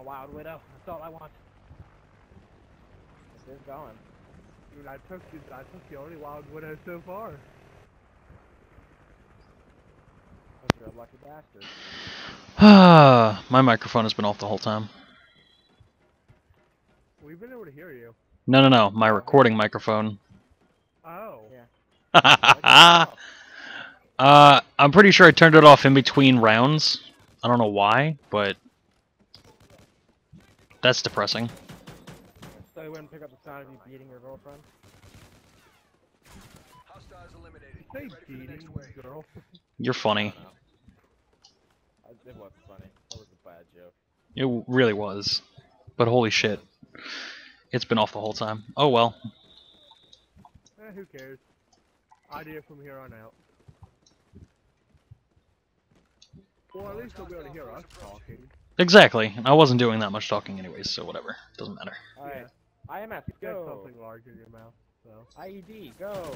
a Wild Widow. That's all I want. This is going. Dude, I took you. I took the only Wild Widow so far. Because you're a lucky bastard. Ah, my microphone has been off the whole time. We've been able to hear you. No, no, no, my recording microphone. Oh. Yeah. uh, I'm pretty sure I turned it off in between rounds. I don't know why, but that's depressing. So you wouldn't pick up the sound of you beating your girlfriend? Hostiles eliminated. Say Get ready for the beating next wave. girl. You're funny. It was funny. That was a bad joke. It really was. But holy shit. It's been off the whole time. Oh well. Eh, who cares? Idea from here on out. Well, at least they'll be able to hear us talking. Exactly. I wasn't doing that much talking anyways, so whatever. Doesn't matter. Alright. IMF, You got go! something large in your mouth, so. IED, go!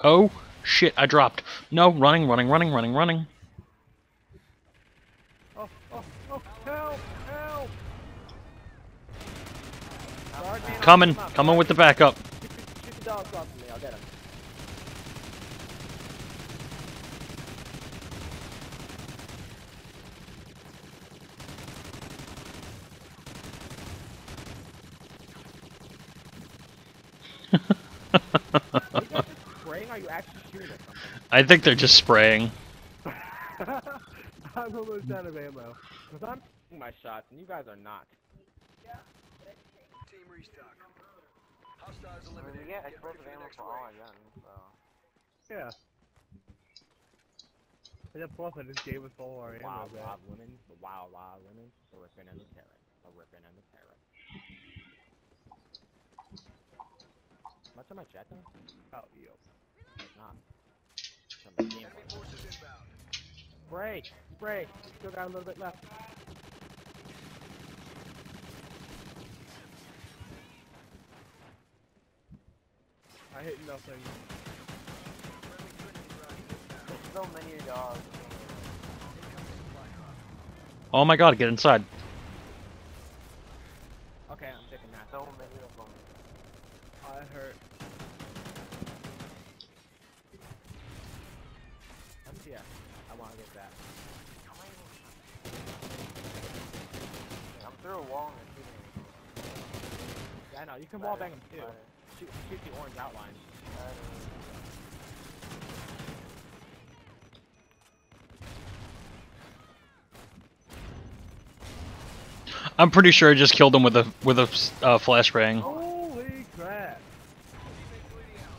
Oh, shit, I dropped. No, running, running, running, running, running. Oh, oh, oh, help, help! Guard man, I'll Coming, pick him up. coming with the backup. Shoot, shoot the dogs off me, I'll get him. Are you guys just spraying? or Are you actually shooting at something? I think they're just spraying. I'm almost out of ammo. Because I'm shooting my shots and you guys are not. Team restock. Hostiles eliminated. we get Get explosive ammo for all wave. my guns, so... Yeah. And then plus I just gave us all our ammo Wild, wild women, the wild, wild women, the ripping and the tearing, the ripping and the tearing. Much on my chat though? Oh, yo. It's not. It's on the game. Enemy forces inbound. Spray! Spray! Still got a little bit left. I hit nothing. Friendly Trinity round inbound. There's so many dogs. Incoming supply drop. Oh my god, get inside. Okay, I'm taking that. So many of them. I hurt. I wanna get that. I'm through a wall and they're shooting me. Yeah, I know. You can wall bang them too. Shoot, shoot the orange outline. I'm pretty sure I just killed him with a with a s- uh, flashbang. Holy crap! Teammate bleeding out.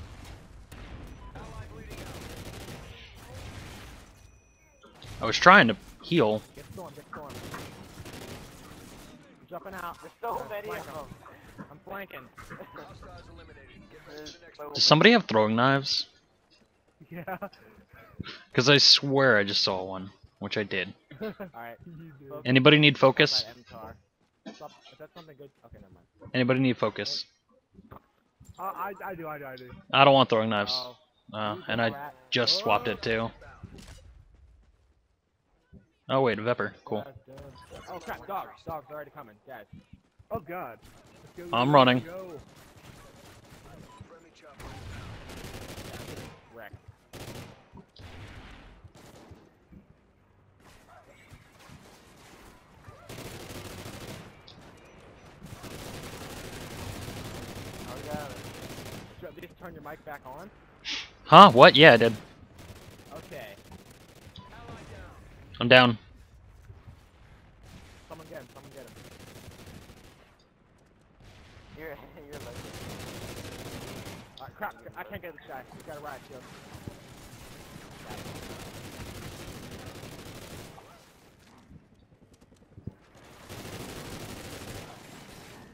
Ally bleeding out. I was trying to heal. Get storm, get storm. I'm jumping out. There's so many of them. I'm flanking. Hostiles eliminated. Get ready for the next wave. Does somebody have throwing knives? Yeah. Because I swear I just saw one, which I did. Alright. you do. Focus Anybody need focus? by MTAR. Stop- Is that something good? Okay, never mind. Anybody need focus? Uh, I, I do, I do, I do. I don't want throwing knives. Oh, Uh, and I just swapped it too. Oh wait, a Vepr. Cool. Oh crap, dogs. Dogs are already coming. Guys. Oh god. Go, I'm go, running. Go. Wreck. Oh, we got it. Should we just turn your mic back on? Huh? What? Yeah, I did. Okay. Ally down. I'm down. Someone get him. Someone get him. You're, you're lucky. Alright, crap. I can't get this guy. He's got a riot shield. Got it.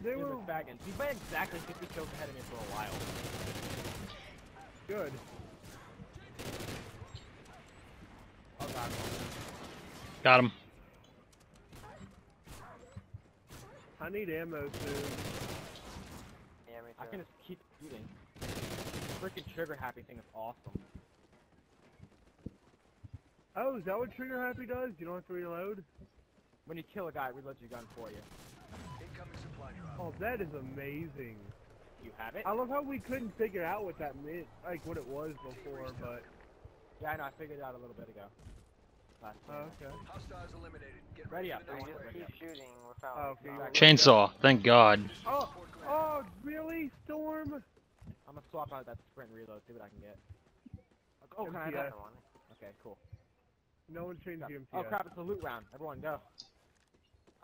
They Dude, were Miss Baggins. He's been exactly 50 kills ahead of me for a while. good. Oh god. Got him. I need ammo soon. Yeah, me too. I can just keep shooting. Freaking trigger happy thing is awesome. Oh, is that what Trigger Happy does? You don't have to reload? When you kill a guy, it reloads your gun for you. Incoming supply drop. Oh, that is amazing. You have it? I love how we couldn't figure out what that meant, like what it was before, but Yeah, I know. I figured it out a little bit ago. Last oh, game. okay. Hostiles eliminated. Get Ready ready up. for the I next want wave. ready up. shooting without. Oh, okay. you- Chainsaw. Thank God. Oh, oh, really, Storm? I'm gonna swap out that sprint reload. See what I can get. Oh, can I have MTS. that one? Okay, cool. No one changed the Oh crap! It's a loot round. Everyone go.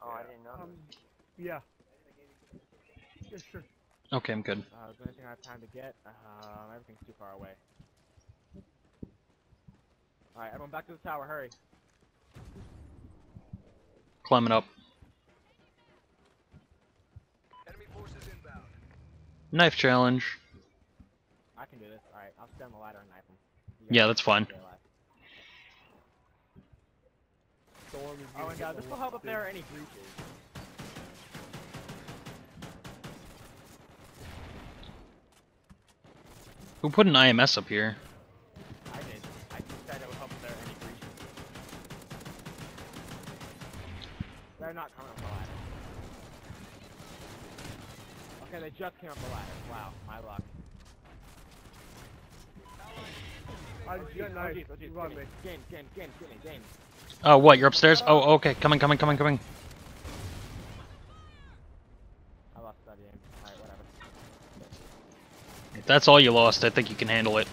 Oh, I didn't know. Um, yeah. Yeah, sure. Okay, I'm good. Uh, is there anything I have time to get? Um, everything's too far away. Alright, everyone back to the tower, hurry. Climbing up. Enemy forces inbound. Knife challenge. I can do this. Alright, I'll stay on the ladder and knife him. Yeah, that's fine. stay. Storm is Oh gonna and get uh, this will help if there are any breaches. Who put an IMS up here? I did. I just said it would help if there are any breaches. They're not coming up the ladder. Okay, they just came up the ladder. Wow, my luck. I Oh, just oh, jeez, oh, jeez. Oh, what? You're upstairs? Oh, okay. Coming, coming, coming, coming. I lost that game. Alright, whatever. If that's all you lost, I think you can handle it.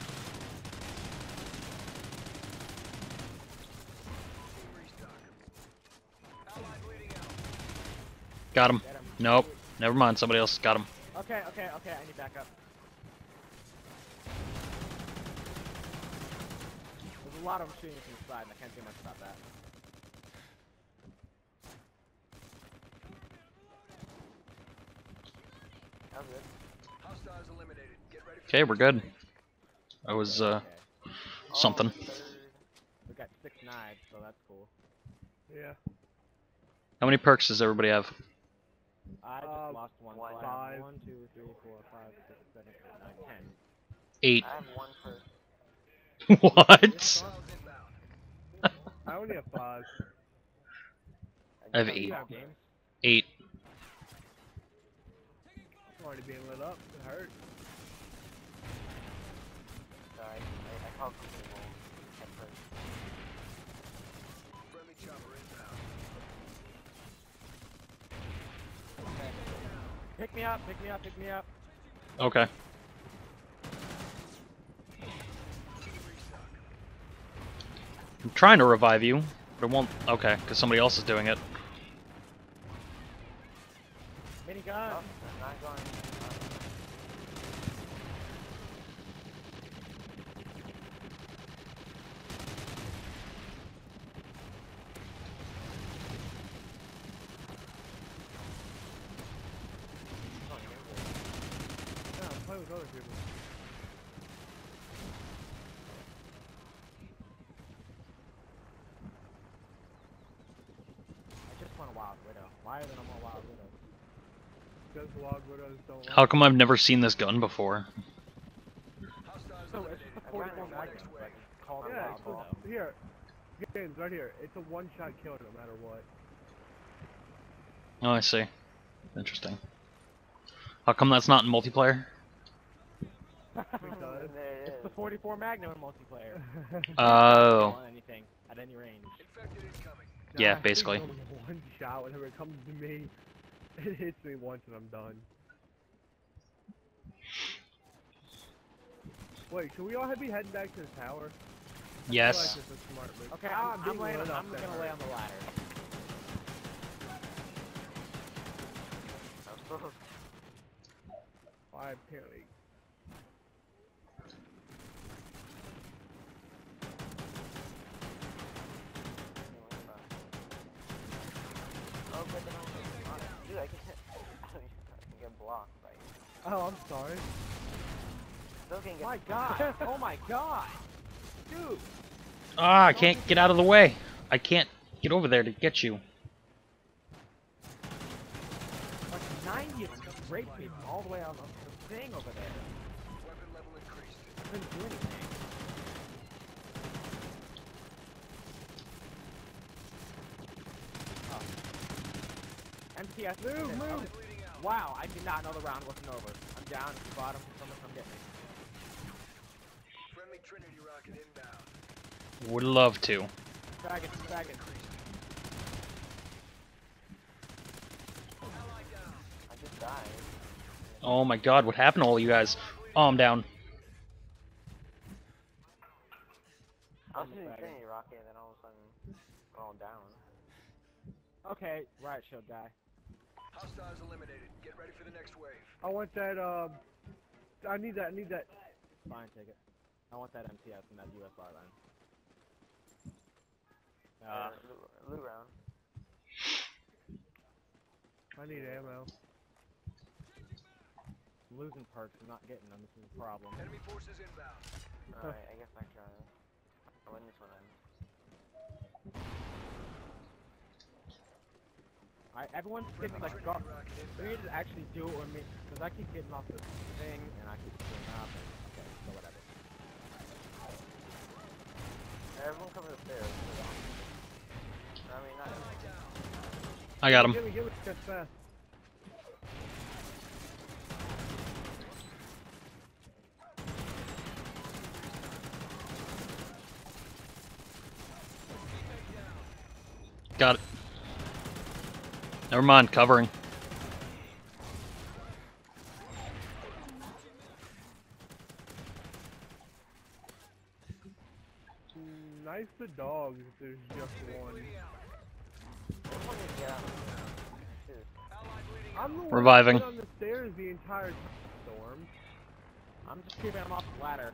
Team restock. Allied bleeding out. Got him. Nope. Never mind. Somebody else got him. Okay, okay, okay, I need backup. There's a lot of them shooting from the side, and I can't do much about that. That was good. Hostiles eliminated. Get ready Okay, we're good. I was, uh, Okay. something. We got six knives, so that's cool. Yeah. How many perks does everybody have? I just Uh, lost one. one. so I have Five. One, two, three, four, five, six, seven, eight, nine, ten. Eight. I have one per. what? I only have five. I have eight. have? Eight. I'm already being lit up. It hurt. Sorry, I, I called something wrong at first. Friendly chopper inbound. Pick me up, pick me up, pick me up. Okay. I'm trying to revive you, but it won't. Okay, because somebody else is doing it. Minigun. Oh, I'm not going. Yeah, I'm playing with other people. I just want a wild widow. Why are there no more wild widows? Because Wild Widows don't How come I've never seen this gun before? So it's eliminated. just a I 44 ran Magnum, next but wave. called a Yeah, wild widow. here. Games right here. It's a one-shot kill no matter what. Oh, I see. Interesting. How come that's not in multiplayer? Because- there it It's the 44 Magnum in multiplayer. Oh. On anything, at any range. Infected incoming. Yeah, I basically. One shot whenever it comes to me. It hits me once and I'm done. Wait, should we all be heading back to the tower? I feel like Yes. this is a smart move. Okay, I'm, I'm, laying, I'm gonna lay on the ladder. I'm supposed I apparently. But then I'm, oh, dude, I can't. I can get blocked by you. Oh, I'm sorry. Still can't get. My god! oh my god! Dude! Ah, I can't get out of the way. I can't get over there to get you. Like 90 of them raped me all the way out of the thing over there. Weapon level increased. I couldn't do anything. MTS. Move, oh, move. Wow, I did not know the round wasn't over. I'm down at the bottom. Someone come get me. Friendly Trinity rocket inbound. Would love to. Faggot, faggot. I just died. Oh my god, what happened to all you guys? Oh, I'm down. I was I'm shooting. Trinity rocket, and then all of a sudden, we're all down. Okay, right, she'll die. Hostiles eliminated. Get ready for the next wave. I want that, um... I need that, I need that. Fine, take it. I want that MTS and that US bar line. Uh, Uh, loot, loot round. I need ammo. I'm losing perks. I'm not getting them. This is a problem. Enemy forces inbound. Alright, I guess next try. I'll win this one then. I, everyone's getting like, Trinity go, we need to actually do it with me, because I keep getting off this thing, and I keep screwing up, and, okay, so whatever. Everyone come to the stairs. I mean, not. I got him. Uh, Give me, give me, that's fast. Got it. Never mind, covering. Nice the dogs if there's just one. Everyone needs to get out. Shoot. I'm the Reviving. that's on the stairs the entire Storm. I'm just keeping them off the ladder.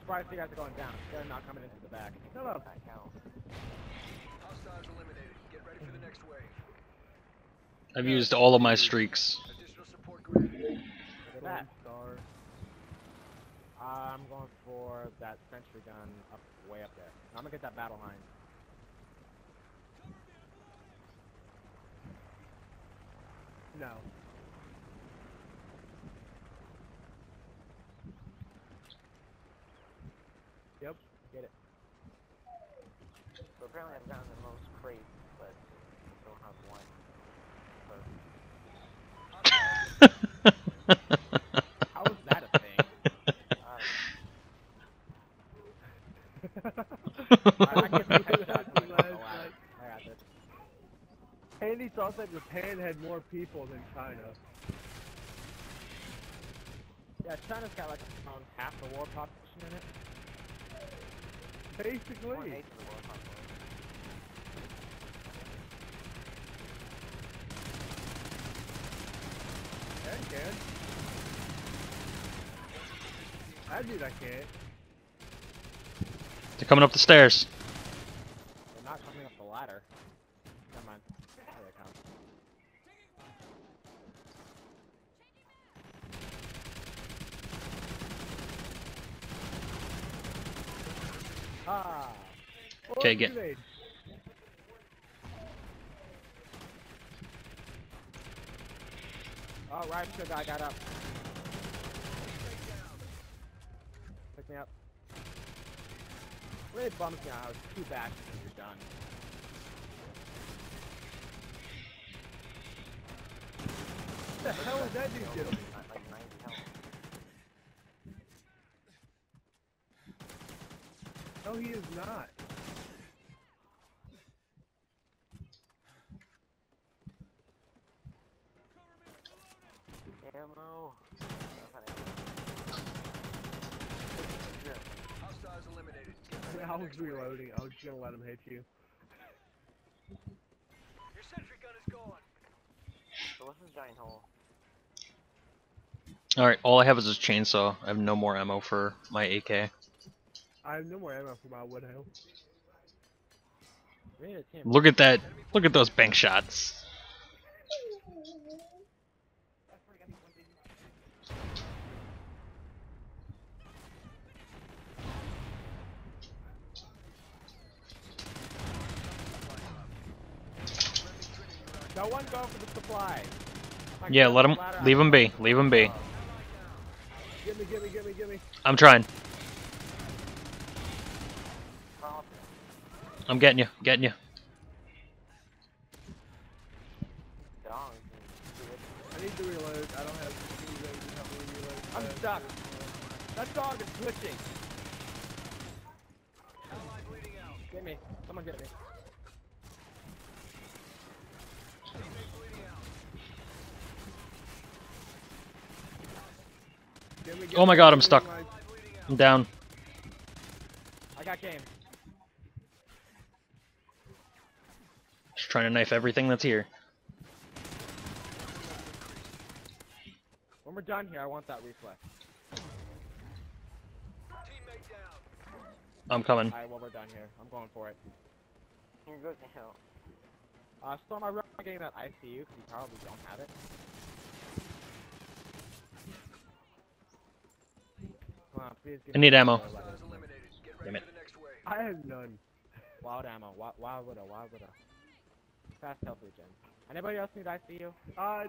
Surprised you guys are going down. They're not coming into the back. Shut up. That count. Hostiles eliminated. Get ready for the next wave. I've used all of my streaks. Additional support granted. Look at Storm that. I'm going for that sentry gun up way up there. I'm gonna get that battle line. No. Yep. Get it. So apparently I've gotten the most crates, but don't have one. How is that a thing? Thought that Japan had more people than China. Yeah, China's got like around half the world population in it. Basically. eighth of the world population. Yeah, I can. I dude, I can't. They're coming up the stairs. They're not coming up the ladder. Never mind. There they come. Ah! Oh, Okay, get- grenade. Oh, right, good guy got up. Pick me up. Really bums me out. I was two bashes and you're done. What the hell is that dude doing? Not like 90 health. No, he is not. Ammo. Hostiles eliminated. Get ready for the I was reloading. I was just gonna let him hit you. Your sentry gun is gone. So what's this giant hole? Alright, all I have is this chainsaw. I have no more ammo for my AK. I have no more ammo for my Woodhill. We need a team. Look at that. Look at those bank shots. No one go for the supply. My Yeah, God, let him. Leave him be. Leave him be. Get me, get me, get me, get me. I'm trying. I'm getting you. Getting you. Dogs. and need to reload. I don't have anything to help me reload. I'm fast. stuck. That dog is glitching. Allied bleeding out. Get me. Someone get me. Teammate bleeding out. Can we get Oh my god, I'm stuck. like- Allied bleeding out. I'm down. I got game. Just trying to knife everything that's here. When we're done here, I want that reflex. I'm coming. Alright, when we're done here, I'm going for it. You're good to hell. Uh, Storm, I really want getting that ICU because you probably don't have it. On, please I need ammo. weapon. Hostiles eliminated. Get ready Damn it. for the next wave. I have none. Wild ammo. Wild, wild widow. Wild widow. Fast health regen. Anybody else need ICU? Uh,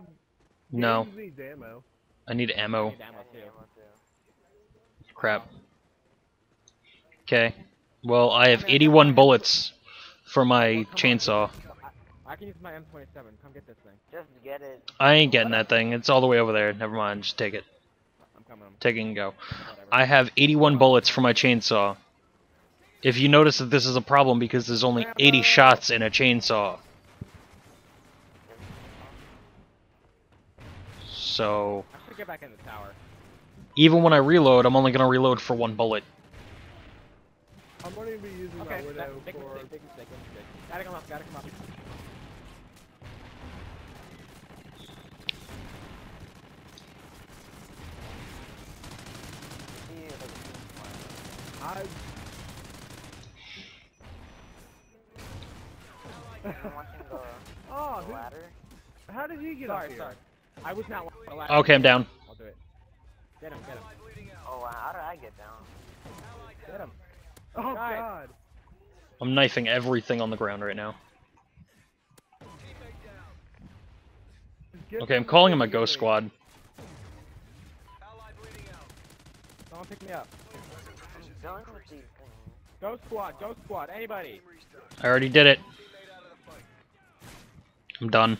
No, James needs ammo. I need ammo. ammo I too. need ammo too. Crap. Okay. Well, I have 81 bullets for my chainsaw. I, I can use my M27. Come get this thing. Just get it. I ain't getting that thing. It's all the way over there. Never mind. Just take it. I'm coming. Take it and go. I have 81 bullets for my chainsaw. If you notice that this is a problem because there's only 80 shots in a chainsaw. So, I should get back in the tower. even when I reload, I'm only going to reload for one bullet. I'm going to be using Okay, my that, widow big for. mistake, mistake, mistake. Gotta come up, gotta come up. See if I can use my- I. I'm watching the, Oh, the ladder. how did he get Sorry, up here? sorry. I was not watching the last Okay, I'm down. I'll do it. Get him, get him, Allied bleeding out. Oh, wow, how did I get down? Get him. Oh Guys. God. I'm knifing everything on the ground right now. Teammate down. Just get Okay, I'm calling him a ghost squad. Allied bleeding. Someone pick me up. I'm done with these things. Go squad, go squad, anybody. I already did it. Teammate out of the fight. I'm done.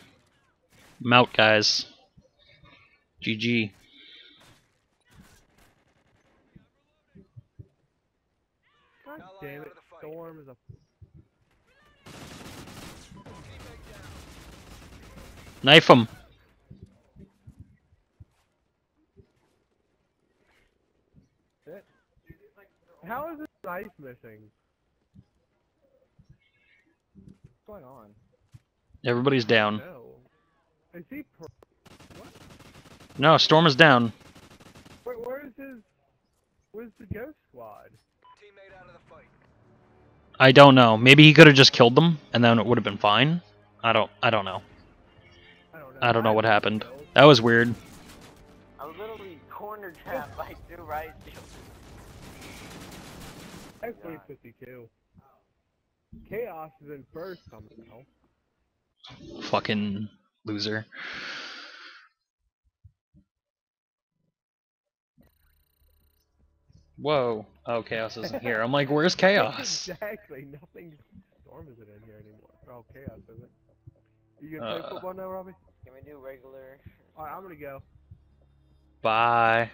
I'm out, guys. GG. God damn it. of the fight. Storm is a. Knife him. How is this knife? What's going on? Everybody's down. No. Is he? Pro- No, Storm is down. Wait, where is his? Where's the ghost squad? Teammate out of the fight. I don't know. Maybe he could have just killed them, and then it would have been fine. I don't. I don't know. I don't know. I don't know what happened. killed. That was weird. I was literally corner trapped by two right I have 352. Chaos is in first somehow. Fucking loser. Whoa. Oh, Chaos isn't here. I'm like, where's Chaos? exactly. Nothing. Storm isn't in here anymore. Oh, chaos isn't. You gonna play Uh, football now, Robbie? Can we do regular? Alright, I'm gonna go. Bye.